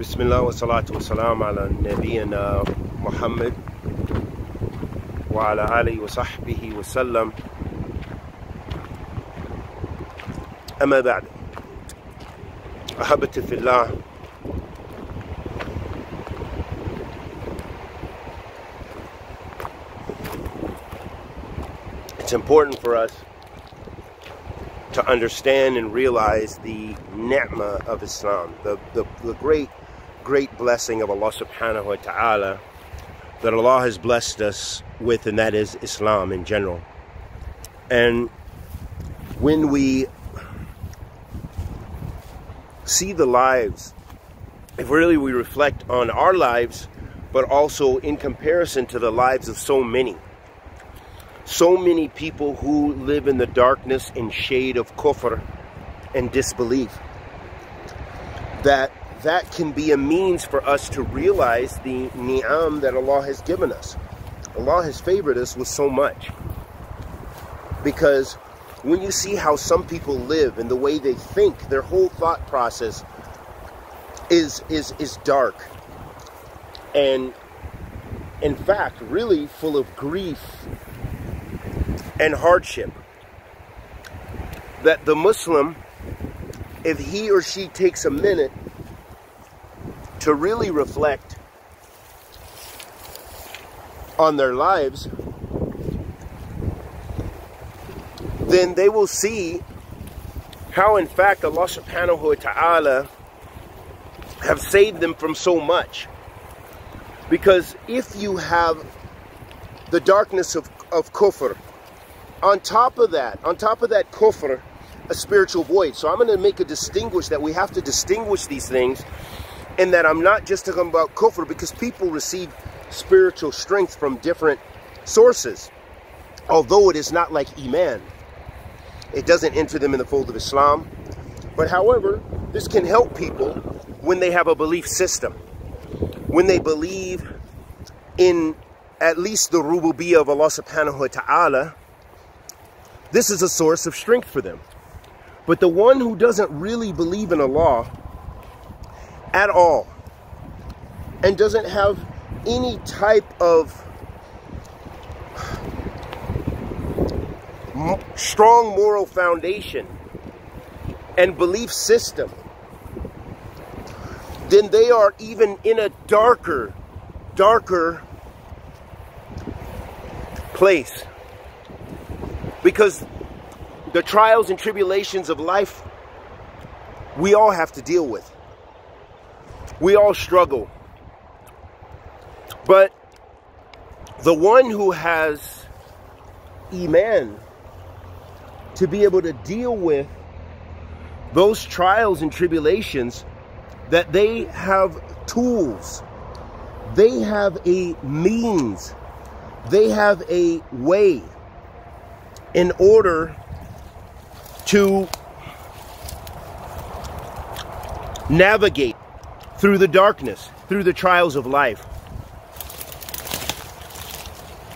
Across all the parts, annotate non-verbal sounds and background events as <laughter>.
بسم الله والصلاة والسلام على نبينا محمد وعلى آله وصحبه وسلم أما بعد أحبتي في الله It's important for us to understand and realize the ni'mah of Islam, the, the, the great, great blessing of Allah subhanahu wa ta'ala that Allah has blessed us with, and that is Islam in general. And when we see the lives, if really we reflect on our lives, but also in comparison to the lives of so many, so many people who live in the darkness and shade of kufr and disbelief, that that can be a means for us to realize the ni'am that Allah has given us. Allah has favored us with so much. Because when you see how some people live and the way they think, their whole thought process is is is dark. And in fact, really full of grief and hardship. That the Muslim, if he or she takes a minute to really reflect on their lives, then they will see how in fact Allah subhanahu wa ta'ala have saved them from so much. Because if you have the darkness of, of kufr, on top of that, on top of that kufr, a spiritual void. So I'm going to make a distinguish that we have to distinguish these things and that I'm not just talking about kufr because people receive spiritual strength from different sources. Although it is not like iman. It doesn't enter them in the fold of Islam. But however, this can help people when they have a belief system. When they believe in at least the rububiyyah of Allah subhanahu wa ta'ala, this is a source of strength for them. But the one who doesn't really believe in Allah at all and doesn't have any type of strong moral foundation and belief system, then they are even in a darker, darker place. Because the trials and tribulations of life, we all have to deal with. We all struggle. But the one who has Iman to be able to deal with those trials and tribulations, that they have tools, they have a means, they have a way in order to navigate through the darkness, through the trials of life.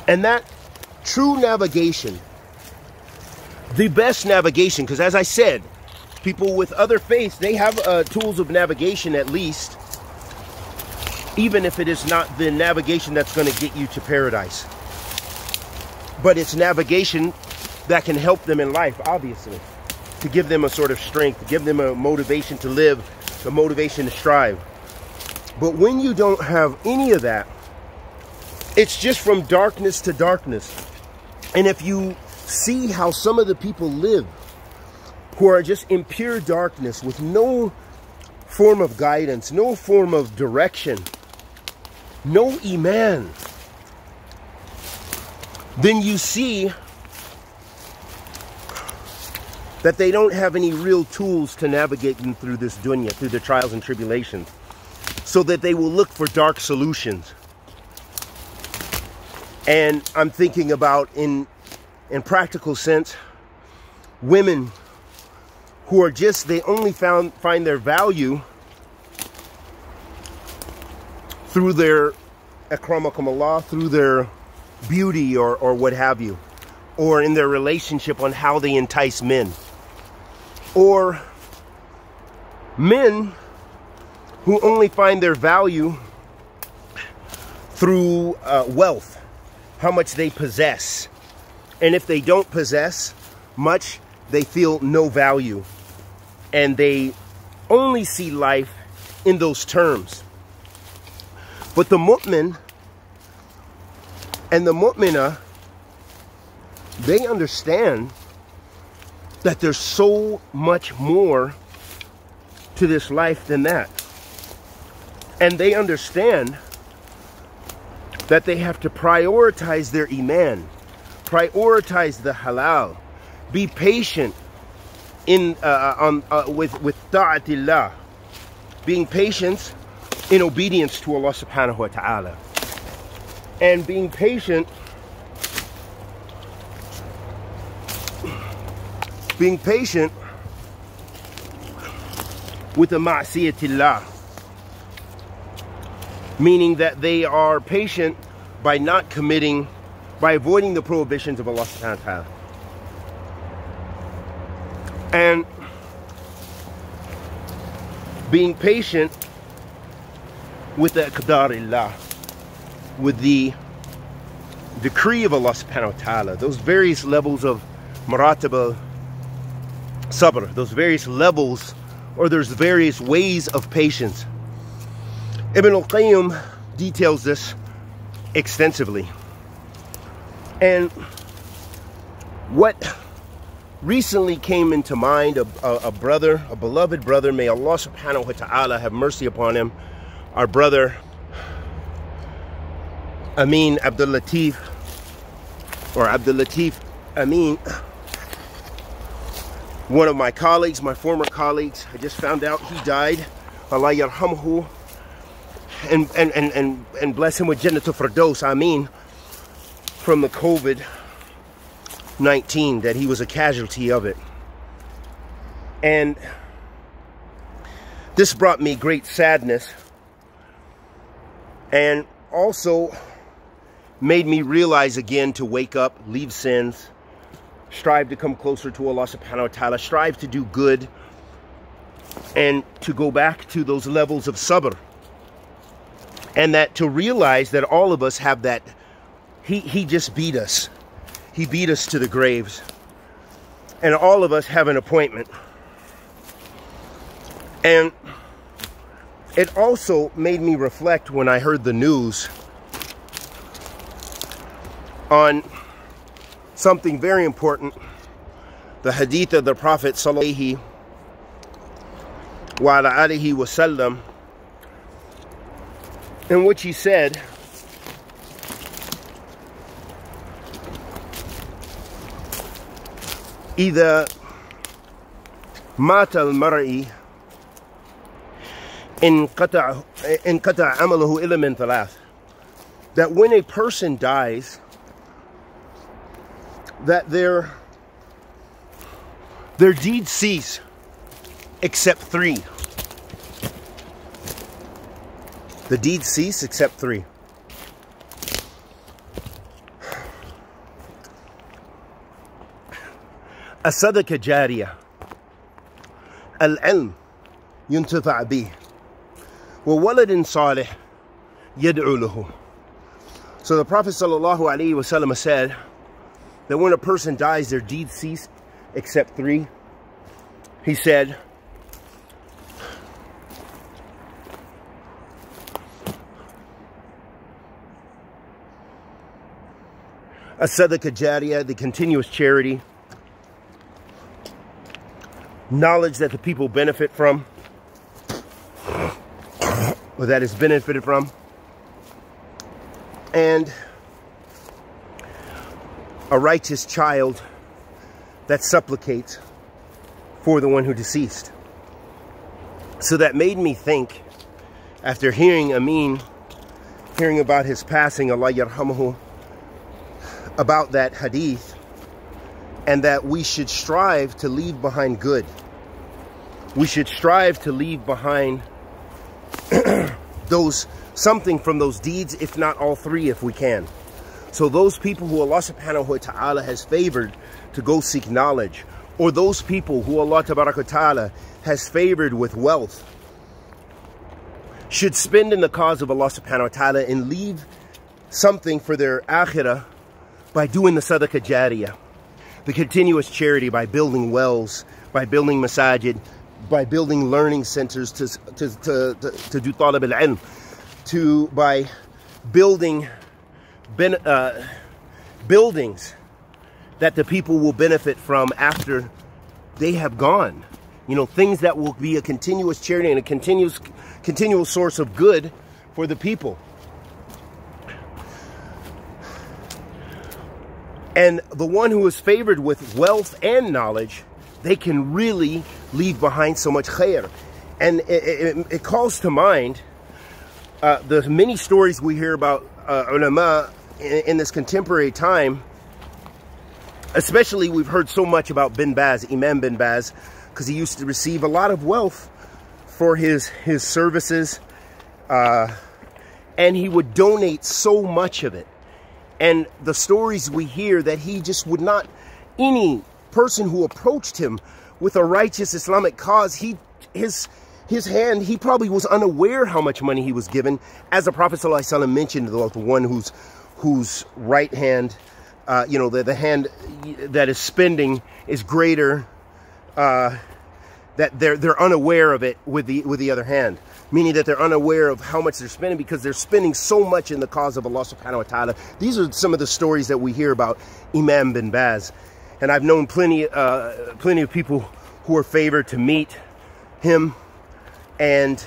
And that true navigation, the best navigation, because as I said, people with other faiths, they have uh, tools of navigation at least, even if it is not the navigation that's going to get you to paradise. But it's navigation that can help them in life, obviously, to give them a sort of strength, give them a motivation to live, a motivation to strive. But when you don't have any of that, it's just from darkness to darkness. And if you see how some of the people live who are just in pure darkness with no form of guidance, no form of direction, no iman, then you see that they don't have any real tools to navigate them through this dunya, through the trials and tribulations, so that they will look for dark solutions. And I'm thinking about, in, in practical sense, women who are just, they only found, find their value through their, akramakum Allah, through their beauty or, or what have you, or in their relationship on how they entice men or men who only find their value through uh, wealth, how much they possess. And if they don't possess much, they feel no value. And they only see life in those terms. But the mu'min and the mu'mina, they understand that there's so much more to this life than that. And they understand that they have to prioritize their iman, prioritize the halal, be patient in uh, uh on uh, with with ta'atillah, being patient in obedience to Allah subhanahu wa ta'ala. And being patient being patient with the ma'siyatillah meaning that they are patient by not committing by avoiding the prohibitions of Allah subhanahu wa ta'ala. And being patient with the qadarillah with the decree of Allah subhanahu wa ta'ala those various levels of marataba sabr those various levels or there's various ways of patience Ibn al-Qayyim details this extensively. And what recently came into mind a, a, a, brother, a beloved brother, may Allah subhanahu wa ta'ala have mercy upon him, our brother Amin Abdul Latif, or Abdul Latif Amin, one of my colleagues, my former colleagues, I just found out he died, Allah yarhamhu, and, and, and, and, and bless him with Jannatul I mean, from the COVID 19 that he was a casualty of it. And this brought me great sadness and also made me realize again to wake up, leave sins, strive to come closer to Allah subhanahu wa ta'ala, strive to do good, and to go back to those levels of sabr. And that to realize that all of us have that, he, he just beat us. He beat us to the graves. And all of us have an appointment. And it also made me reflect when I heard the news on something very important. The hadith of the Prophet sallallahu alaihi wasallam in which he said إذا مات المرء انقطع انقطع عمله إلا من ثلاث that when a person dies that their their deeds cease except three the deeds cease except three الصدقة جارية العلم ينتفع به وولد صالح يدعو له So the Prophet sallallahu alaihi wasallam said that when a person dies, their deeds cease except three. He said, a sadaqah jariyah, the continuous charity, knowledge that the people benefit from, or that is benefited from, and a righteous child that supplicates for the one who deceased. So that made me think, after hearing Amin, hearing about his passing, Allah yarhamahu, about that hadith, and that we should strive to leave behind good. We should strive to leave behind <clears throat> those something from those deeds, if not all three, if we can. So those people who Allah subhanahu wa ta'ala has favored to go seek knowledge, or those people who Allah ta'ala has favored with wealth, should spend in the cause of Allah subhanahu wa ta'ala and leave something for their akhirah by doing the sadaqah jariyah, the continuous charity by building wells, by building masajid, by building learning centers to, to, to, to, to do talab al-ilm, to, by building ben, uh, buildings that the people will benefit from after they have gone. You know, things that will be a continuous charity and a continuous, continual source of good for the people. And the one who is favored with wealth and knowledge, they can really leave behind so much khair. And it, it, it calls to mind uh, the many stories we hear about uh, ulama in, in this contemporary time. Especially, we've heard so much about bin Baz, Imam bin Baz, because he used to receive a lot of wealth for his, his services. Uh, and he would donate so much of it and the stories we hear that he just would not, any person who approached him with a righteous Islamic cause, he, his, his hand, he probably was unaware how much money he was given. As the Prophet ﷺ mentioned, the, one whose, whose right hand, uh, you know, the, the hand that is spending is greater, uh, that they're, they're unaware of it with the, with the other hand meaning that they're unaware of how much they're spending because they're spending so much in the cause of Allah subhanahu wa ta'ala. These are some of the stories that we hear about Imam bin Baz. And I've known plenty, uh, plenty of people who are favored to meet him and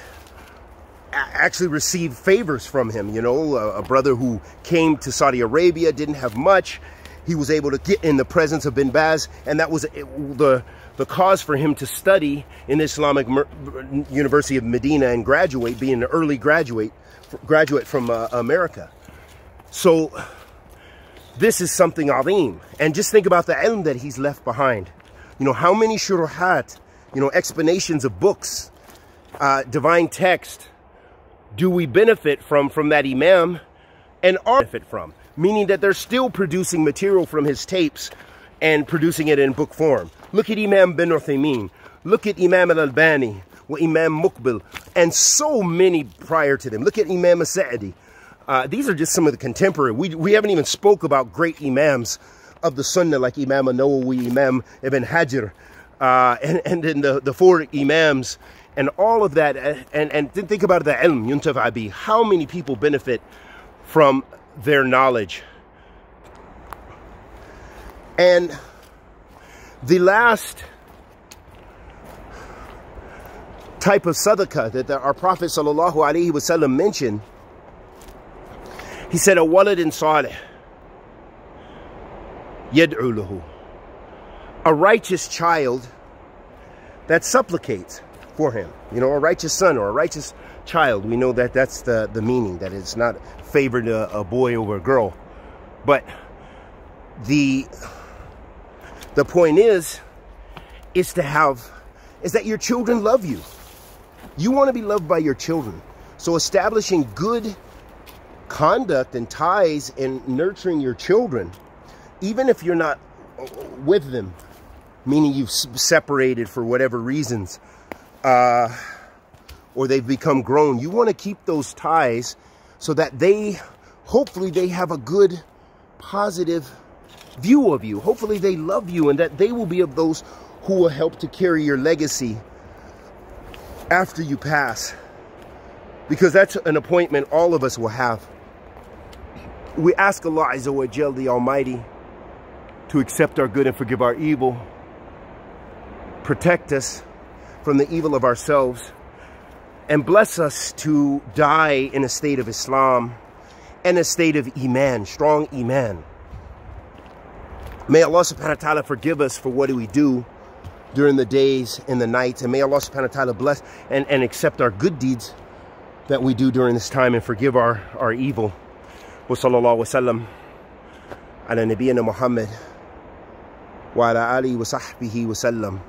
actually receive favors from him. You know, a, a brother who came to Saudi Arabia, didn't have much. He was able to get in the presence of bin Baz, and that was the the cause for him to study in Islamic University of Medina and graduate, being an early graduate, graduate from uh, America. So this is something azim. And just think about the ilm that he's left behind. You know, how many shuruhat, you know, explanations of books, uh, divine text, do we benefit from from that imam and are benefit from? Meaning that they're still producing material from his tapes and producing it in book form. Look at Imam bin Uthaymeen. Look at Imam al-Albani, Imam Muqbil, and so many prior to them. Look at Imam Sa'di. Uh, these are just some of the contemporary. We, we haven't even spoke about great Imams of the Sunnah like Imam Nawawi, Imam Ibn Hajar, uh, and, and then the, the four Imams and all of that. And, and think about the ilm, yuntafa How many people benefit from their knowledge? And the last type of sadaqah that our Prophet sallallahu alaihi wasallam mentioned, he said, "A waladin salih yad'u lahu." A righteous child that supplicates for him. You know, a righteous son or a righteous child. We know that that's the, the meaning, that it's not favored a, a boy over a girl. But the the point is, is to have, is that your children love you. You want to be loved by your children. So establishing good conduct and ties and nurturing your children, even if you're not with them, meaning you've separated for whatever reasons, uh, or they've become grown, you want to keep those ties so that they, hopefully they have a good, positive view of you. Hopefully they love you and that they will be of those who will help to carry your legacy after you pass. Because that's an appointment all of us will have. We ask Allah Azza wa Jal, the Almighty, to accept our good and forgive our evil. Protect us from the evil of ourselves. And bless us to die in a state of Islam and a state of Iman, strong Iman. May Allah subhanahu wa ta'ala forgive us for what we do during the days and the nights. And may Allah subhanahu wa ta'ala bless and, and accept our good deeds that we do during this time and forgive our, our evil. Wa sallallahu wa sallam ala nabiyyina Muhammad wa ala alihi wa sahbihi wa sallam.